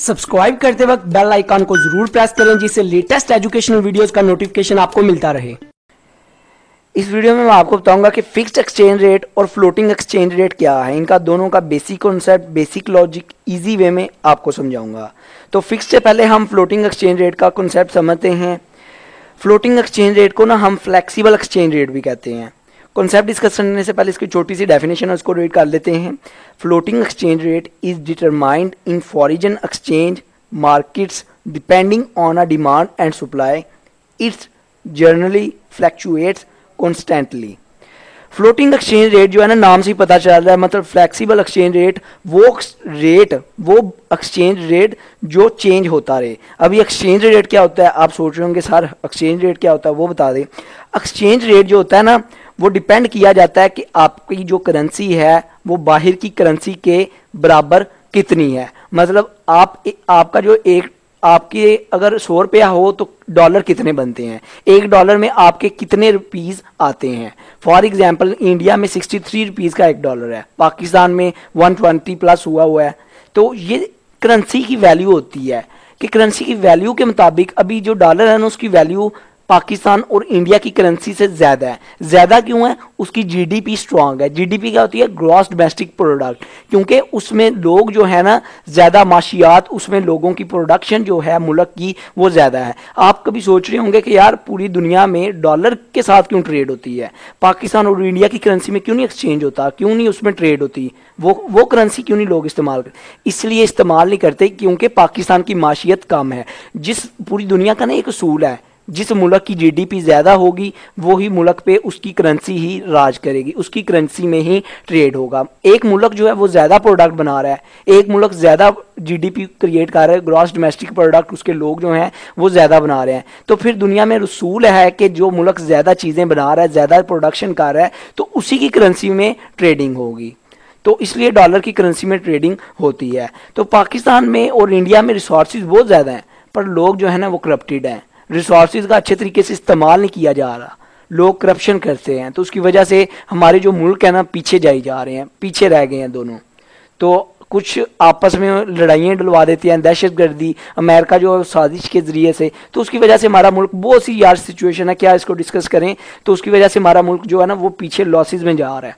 Subscribe करते वक्त bell icon को ज़रूर प्रेस करें, जिससे लेटेस्ट एजुकेशनल वीडियोस का नोटिफिकेशन आपको मिलता रहे। इस वीडियो में मैं आपको बताऊँगा कि फिक्स्ड एक्सचेंज रेट और फ्लोटिंग एक्सचेंज रेट क्या है। इनका दोनों का basic concept basic logic easy way में आपको समझाऊँगा। तो फिक्स से पहले हम फ्लोटिंग एक्सचेंज रेट का कॉन्सेप्ट समझते हैं। फ्लोटिंग एक्सचेंज रेट को ना हम फ्लेक्सिबल एक्सचेंज रेट भी कहते हैं। कॉन्सेप्ट डिस्कस करने से पहले इसकी छोटी सी डेफिनेशन उसको रीड कर लेते हैं। Floating exchange rate is determined in foreign exchange markets depending on a demand and supply it's generally fluctuates constantly floating exchange rate जो है ना, नाम से ही पता चल रहा है। मतलब फ्लेक्सिबल एक्सचेंज रेट वो रेट वो एक्सचेंज रेट जो चेंज होता रहे। अभी एक्सचेंज रेट क्या होता है? आप सोच रहे होंगे, सर एक्सचेंज रेट क्या होता है? वो बता दें। एक्सचेंज रेट जो होता है ना वो डिपेंड किया जाता है कि आपकी जो करेंसी है, वो बाहर की करेंसी के बराबर कितनी है। मतलब आप, आपका जो एक, आपके अगर सौ रुपया हो तो डॉलर कितने बनते हैं? एक डॉलर में आपके कितने रुपीज़ आते हैं? फॉर एग्जांपल इंडिया में सिक्सटी थ्री रुपीज़ का एक डॉलर है। पाकिस्तान में वन ट्वेंटी प्लस हुआ हुआ है। तो ये करेंसी की वैल्यू होती है कि करेंसी की वैल्यू के मुताबिक अभी जो डॉलर है ना, उसकी वैल्यू पाकिस्तान और इंडिया की करेंसी से ज़्यादा है। ज़्यादा क्यों है? उसकी जीडीपी स्ट्रांग है। जीडीपी क्या होती है? ग्रॉस डोमेस्टिक प्रोडक्ट क्योंकि उसमें लोग जो है ना, ज़्यादा माशियात, उसमें लोगों की प्रोडक्शन जो है, मुल्क की, वो ज़्यादा है। आप कभी सोच रहे होंगे कि यार, पूरी दुनिया में डॉलर के साथ क्यों ट्रेड होती है? पाकिस्तान और इंडिया की करेंसी में क्यों नहीं एक्सचेंज होता? क्यों नहीं उसमें ट्रेड होती? वो वो करेंसी क्यों नहीं लोग इस्तेमाल करते इसलिए इस्तेमाल नहीं करते क्योंकि पाकिस्तान की माशियत कम है। जिस पूरी दुनिया का ना एक असूल है जिस मुल्क की जीडीपी ज़्यादा होगी वो ही मुल्क पे उसकी करेंसी ही राज करेगी, उसकी करेंसी में ही ट्रेड होगा। एक मुल्क जो है वो ज़्यादा प्रोडक्ट बना रहा है, एक मुल्क ज़्यादा जीडीपी क्रिएट कर रहा है ग्रॉस डोमेस्टिक प्रोडक्ट उसके लोग जो हैं, वो ज़्यादा बना रहे हैं। तो फिर दुनिया में रसूल है कि जो मुल्क ज़्यादा चीज़ें बना रहा है, ज़्यादा प्रोडक्शन कर रहा है तो उसी की करेंसी में ट्रेडिंग होगी। तो इसलिए डॉलर की करेंसी में ट्रेडिंग होती है। तो पाकिस्तान में और इंडिया में रिसोर्स बहुत ज़्यादा हैं, पर लोग जो है ना वो करप्टेड हैं। रिसोर्स का अच्छे तरीके से इस्तेमाल नहीं किया जा रहा। लोग करप्शन करते हैं तो उसकी वजह से हमारे जो मुल्क है ना, पीछे जाई जा रहे हैं, पीछे रह गए हैं दोनों। तो कुछ आपस में लड़ाइयाँ डलवा देते हैं दहशत गर्दी अमेरिका जो साजिश के ज़रिए से। तो उसकी वजह से हमारा मुल्क बहुत सी यार सिचुएशन है, क्या इसको डिस्कस करें? तो उसकी वजह से हमारा मुल्क जो है ना, वो पीछे लॉसेज में जा रहा है।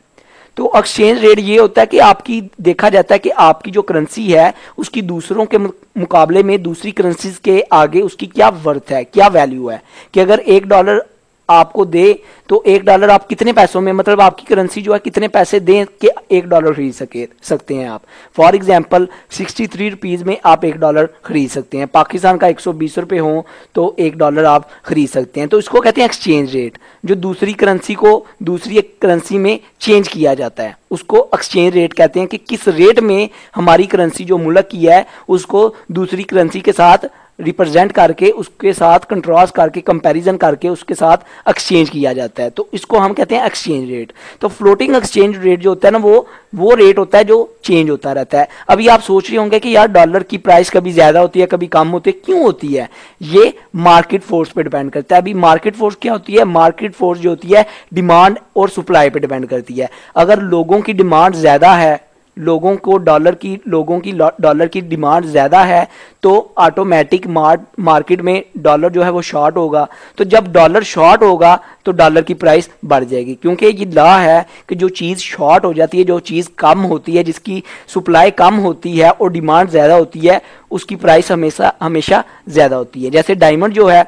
तो एक्सचेंज रेट ये होता है कि आपकी, देखा जाता है कि आपकी जो करेंसी है, उसकी दूसरों के मुकाबले में दूसरी करेंसीज के आगे उसकी क्या वर्थ है, क्या वैल्यू है? कि अगर एक डॉलर आपको दे तो एक डॉलर आप कितने पैसों में मतलब आपकी करेंसी जो है कितने पैसे दें कि एक डॉलर खरीद सके, सकते हैं आप। For example sixty three rupees में आप एक डॉलर खरीद सकते हैं। पाकिस्तान का एक सौ बीस हो तो एक डॉलर आप खरीद सकते हैं। तो इसको कहते हैं एक्सचेंज रेट जो दूसरी करेंसी को दूसरी करेंसी में चेंज किया जाता है। उसको एक्सचेंज रेट कहते हैं कि किस रेट में हमारी करेंसी जो मुल्क की है, उसको दूसरी करेंसी के साथ रिप्रेजेंट करके, उसके साथ कंट्रास्ट करके कंपैरिजन करके, उसके साथ एक्सचेंज किया जाता है। तो इसको हम कहते हैं एक्सचेंज रेट तो फ्लोटिंग एक्सचेंज रेट जो होता है ना, वो वो रेट होता है जो चेंज होता रहता है। अभी आप सोच रहे होंगे कि यार डॉलर की प्राइस कभी ज़्यादा होती है, कभी कम होती है, क्यों होती है? ये मार्केट फोर्स पर डिपेंड करता है। अभी मार्केट फोर्स क्या होती है? मार्केट फोर्स जो होती है डिमांड और सप्लाई पर डिपेंड करती है। अगर लोगों की डिमांड ज़्यादा है लोगों को डॉलर की, लोगों की डॉलर की डिमांड ज़्यादा है तो ऑटोमेटिक मार्केट में डॉलर जो है वो शॉर्ट होगा। तो जब डॉलर शॉर्ट होगा तो डॉलर की प्राइस बढ़ जाएगी। क्योंकि ये लॉ है कि जो चीज़ शॉर्ट हो जाती है, जो चीज़ कम होती है, जिसकी सप्लाई कम होती है और डिमांड ज़्यादा होती है, उसकी प्राइस हमेशा हमेशा ज़्यादा होती है। जैसे डायमंड जो है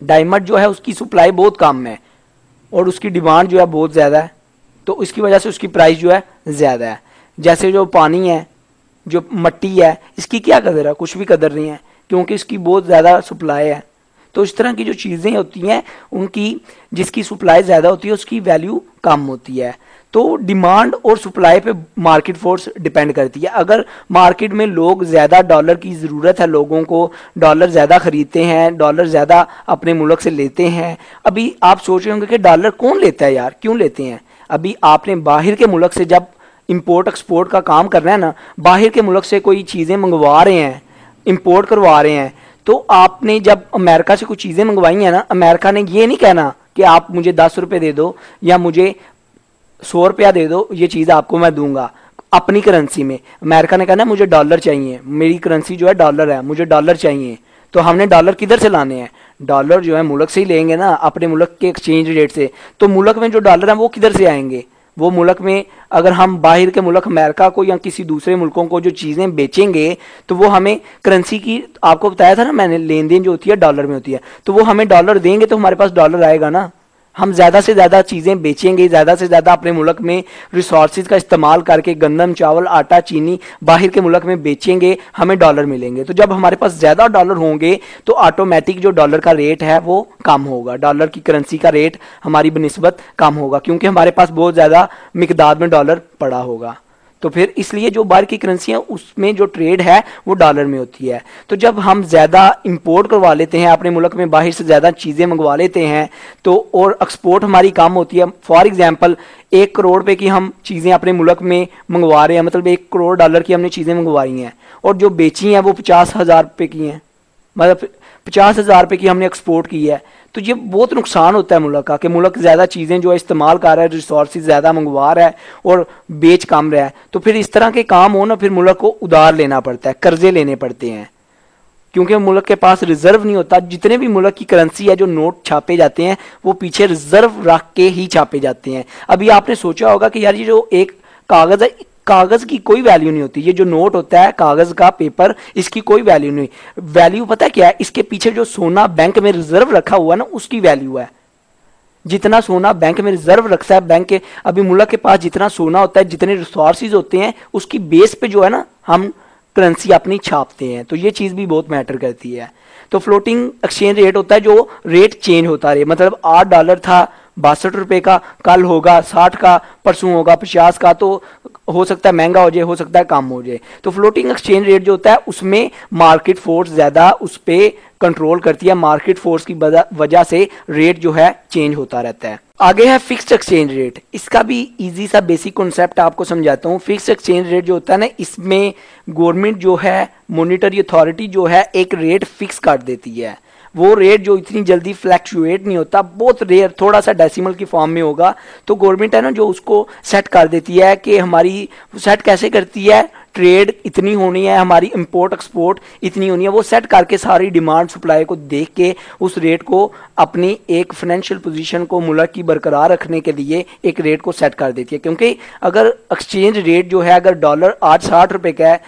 डायमंड जो है, उसकी सप्लाई बहुत कम है और उसकी डिमांड जो है बहुत ज़्यादा है तो इसकी वजह से उसकी प्राइस जो है ज़्यादा है। जैसे जो पानी है, जो मट्टी है, इसकी क्या कदर है? कुछ भी कदर नहीं है, क्योंकि इसकी बहुत ज़्यादा सप्लाई है। तो इस तरह की जो चीज़ें होती हैं, उनकी जिसकी सप्लाई ज़्यादा होती है, उसकी वैल्यू कम होती है। तो डिमांड और सप्लाई पे मार्केट फोर्स डिपेंड करती है। अगर मार्केट में लोग ज़्यादा डॉलर की ज़रूरत है, लोगों को डॉलर ज़्यादा खरीदते हैं डॉलर ज़्यादा अपने मुल्क से लेते हैं, अभी आप सोच रहे होंगे कि डॉलर कौन लेता है यार? क्यों लेते हैं? अभी आपने बाहर के मुल्क से जब इंपोर्ट एक्सपोर्ट का काम कर रहे हैं ना, बाहर के मुल्क से कोई चीज़ें मंगवा रहे हैं इंपोर्ट करवा रहे हैं तो आपने जब अमेरिका से कुछ चीज़ें मंगवाई हैं ना, अमेरिका ने ये नहीं कहना कि आप मुझे दस रुपये दे दो या मुझे सौ रुपया दे दो, ये चीज़ आपको मैं दूँगा अपनी करेंसी में। अमेरिका ने कहना मुझे डॉलर चाहिए, मेरी करेंसी जो है डॉलर है, मुझे डॉलर चाहिए तो हमने डॉलर किधर से लाने हैं? डॉलर जो है मुल्क से ही लेंगे ना, अपने मुल्क के एक्सचेंज रेट से तो मुल्क में जो डॉलर हैं वो किधर से आएँगे? वो मुल्क में, अगर हम बाहर के मुल्क, अमेरिका को या किसी दूसरे मुल्कों को जो चीज़ें बेचेंगे तो वो हमें करेंसी की, आपको बताया था ना मैंने लेन देन जो होती है डॉलर में होती है तो वो हमें डॉलर देंगे तो हमारे पास डॉलर आएगा ना? हम ज़्यादा से ज़्यादा चीज़ें बेचेंगे, ज़्यादा से ज़्यादा अपने मुल्क में रिसोर्स का इस्तेमाल करके गंदम चावल, आटा, चीनी बाहर के मुल्क में बेचेंगे, हमें डॉलर मिलेंगे। तो जब हमारे पास ज़्यादा डॉलर होंगे तो ऑटोमेटिक जो डॉलर का रेट है, वो कम होगा। डॉलर की करेंसी का रेट हमारी बनस्बत कम होगा, क्योंकि हमारे पास बहुत ज़्यादा मकदार में डॉलर पड़ा होगा। तो फिर इसलिए जो बाहर की करेंसी है, उसमें जो ट्रेड है, वो डॉलर में होती है। तो जब हम ज़्यादा इंपोर्ट करवा लेते हैं, अपने मुल्क में बाहर से ज़्यादा चीज़ें मंगवा लेते हैं तो और एक्सपोर्ट हमारी कम होती है। फॉर एग्ज़ाम्पल एक करोड़ पे की हम चीज़ें अपने मुल्क में मंगवा रहे हैं मतलब एक करोड़ डॉलर की हमने चीज़ें मंगवाई हैं, और जो बेची हैं, वो पचास हज़ार की हैं। मतलब पचास हज़ार रुपये की हमने एक्सपोर्ट की है। तो ये बहुत नुकसान होता है मुल्क का, कि मुल्क ज़्यादा चीज़ें जो है इस्तेमाल कर रहा है रिसोर्स ज़्यादा मंगवा रहा है और बेच कम रहा है। तो फिर इस तरह के काम हो ना, फिर मुल्क को उधार लेना पड़ता है, कर्जे लेने पड़ते हैं। क्योंकि मुल्क के पास रिज़र्व नहीं होता, जितने भी मुल्क की करेंसी है जो नोट छापे जाते हैं, वो पीछे रिज़र्व रख के ही छापे जाते हैं। अभी आपने सोचा होगा कि यार ये जो एक कागज़ है कागज़ की कोई वैल्यू नहीं होती। ये जो नोट होता है, कागज़ का पेपर इसकी कोई वैल्यू नहीं। वैल्यू पता क्या है? इसके पीछे जो सोना बैंक में रिज़र्व रखा हुआ ना, उसकी वैल्यू है। जितना सोना बैंक में रिज़र्व रखता है बैंक के, अभी मुल्क के पास जितना सोना होता है, जितने रिसोर्सिस होते हैं, उसकी बेस पे जो है ना, हम करेंसी अपनी छापते हैं। तो ये चीज़ भी बहुत मैटर करती है। तो फ्लोटिंग एक्सचेंज रेट होता है, जो रेट चेंज होता रहे। मतलब आठ डॉलर था, बासठ रुपए का, कल होगा, साठ का, परसों होगा, पचास का तो हो सकता है महँगा हो जाए, हो सकता है कम हो जाए। तो फ्लोटिंग एक्सचेंज रेट जो होता है, उसमें मार्केट फोर्स ज़्यादा उस पर कंट्रोल करती है। मार्केट फोर्स की वजह से रेट जो है चेंज होता रहता है। आगे है फिक्स्ड एक्सचेंज रेट इसका भी इजी सा बेसिक कॉन्सेप्ट आपको समझाता हूँ। फिक्स्ड एक्सचेंज रेट जो होता है ना, इसमें गवर्नमेंट जो है मोनिटरी अथॉरिटी जो है, एक रेट फिक्स कर देती है। वो रेट जो इतनी जल्दी फ्लैक्चुएट नहीं होता, बहुत रेयर थोड़ा सा डेसिमल की फॉर्म में होगा तो गवर्नमेंट है ना जो उसको सेट कर देती है कि हमारी सेट कैसे करती है? ट्रेड इतनी होनी है, हमारी इंपोर्ट एक्सपोर्ट इतनी होनी है, वो सेट करके सारी डिमांड सप्लाई को देख के उस रेट को अपनी एक फाइनेंशियल पोजीशन को मुल्क की बरकरार रखने के लिए एक रेट को सेट कर देती है। क्योंकि अगर एक्सचेंज रेट जो है, अगर डॉलर आज साठ रुपए का है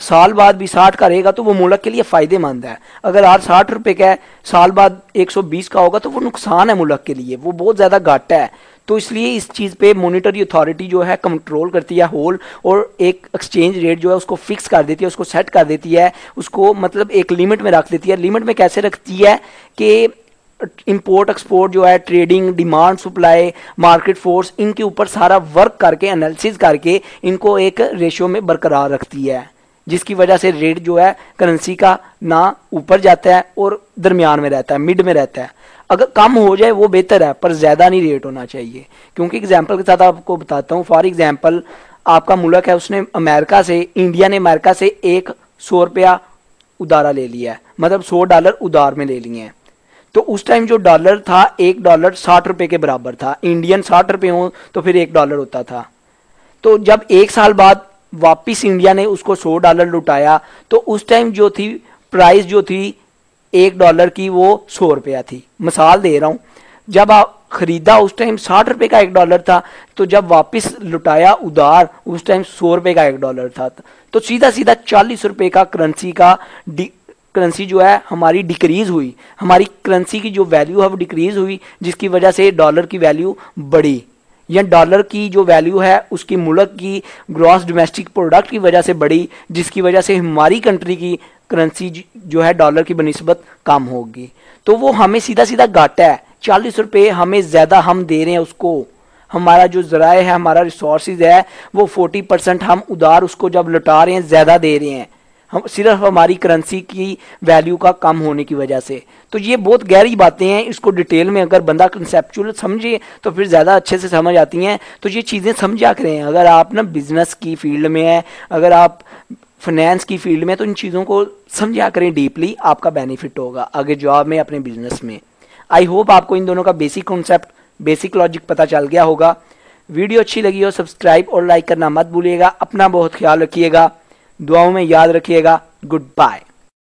साल बाद भी साठ का रहेगा तो वो मुल्क के लिए फ़ायदेमंद है। अगर आज साठ रुपए का है, साल बाद एक सौ बीस का होगा तो वो नुकसान है मुल्क के लिए। वो बहुत ज़्यादा घाटा है। तो इसलिए इस चीज़ पे मोनिटरी अथॉरिटी जो है कंट्रोल करती है होल और एक एक्सचेंज रेट जो है, उसको फिक्स कर देती है, उसको सेट कर देती है, उसको मतलब एक लिमिट में रख देती है। लिमिट में कैसे रखती है कि इंपोर्ट एक्सपोर्ट जो है trading demand supply market force इनके ऊपर सारा वर्क करके एनालिसिस करके, इनको एक रेशियो में बरकरार रखती है। जिसकी वजह से रेट जो है करेंसी का ना ऊपर जाता है और दरमियान में रहता है मिड में रहता है। अगर कम हो जाए वो बेहतर है, पर ज़्यादा नहीं रेट होना चाहिए। क्योंकि एग्ज़ाम्पल के साथ आपको बताता हूँ फॉर एग्ज़ाम्पल आपका मुल्क है, उसने अमेरिका से, इंडिया ने अमेरिका से एक सौ रुपया उधारा ले लिया है। मतलब सौ डॉलर उधार में ले लिए हैं। तो उस टाइम जो डॉलर था, एक डॉलर साठ रुपए के बराबर था। इंडियन साठ रुपए हो तो फिर एक डॉलर होता था। तो जब एक साल बाद वापिस इंडिया ने उसको सौ डॉलर लुटाया। तो उस टाइम जो थी प्राइस जो थी, एक डॉलर की वो सौ रुपया थी। मिसाल दे रहा हूँ, जब आप खरीदा उस टाइम साठ रुपए का एक डॉलर था तो जब वापस लुटाया उधार, उस टाइम सौ रुपए का एक डॉलर था। तो सीधा सीधा चालीस रुपए का करेंसी का करेंसी जो है, हमारी डिक्रीज हुई। हमारी करेंसी की जो वैल्यू है, वो डिक्रीज हुई, जिसकी वजह से डॉलर की वैल्यू बढ़ी। या डॉलर की जो वैल्यू है, उसकी मुल्क की ग्रॉस डोमेस्टिक प्रोडक्ट की वजह से बढ़ी जिसकी वजह से हमारी कंट्री की करेंसी जो है डॉलर की बनस्बत कम होगी। तो वो हमें सीधा सीधा घाटा है। चालीस रुपये हमें ज़्यादा हम दे रहे हैं उसको। हमारा जो ज़राए है, हमारा रिसोर्सेज है, वो फोर्टी परसेंट हम उधार उसको जब लुटा रहे हैं, ज़्यादा दे रहे हैं। हम सिर्फ़ हमारी करेंसी की वैल्यू का कम होने की वजह से। तो ये बहुत गहरी बातें हैं, इसको डिटेल में अगर बंदा कंसेप्चुअल समझे तो फिर ज़्यादा अच्छे से समझ आती हैं। तो ये चीज़ें समझा करें। अगर आप ना बिज़नेस की फ़ील्ड में है, अगर आप फाइनेंस की फ़ील्ड में तो इन चीज़ों को समझा करें डीपली आपका बेनिफिट होगा। आगे जॉब में, अपने बिज़नेस में। आई होप आपको इन दोनों का बेसिक कॉन्सेप्ट बेसिक लॉजिक पता चल गया होगा। वीडियो अच्छी लगी हो सब्सक्राइब और लाइक करना मत भूलिएगा। अपना बहुत ख्याल रखिएगा। दुआओं में याद रखिएगा। Good bye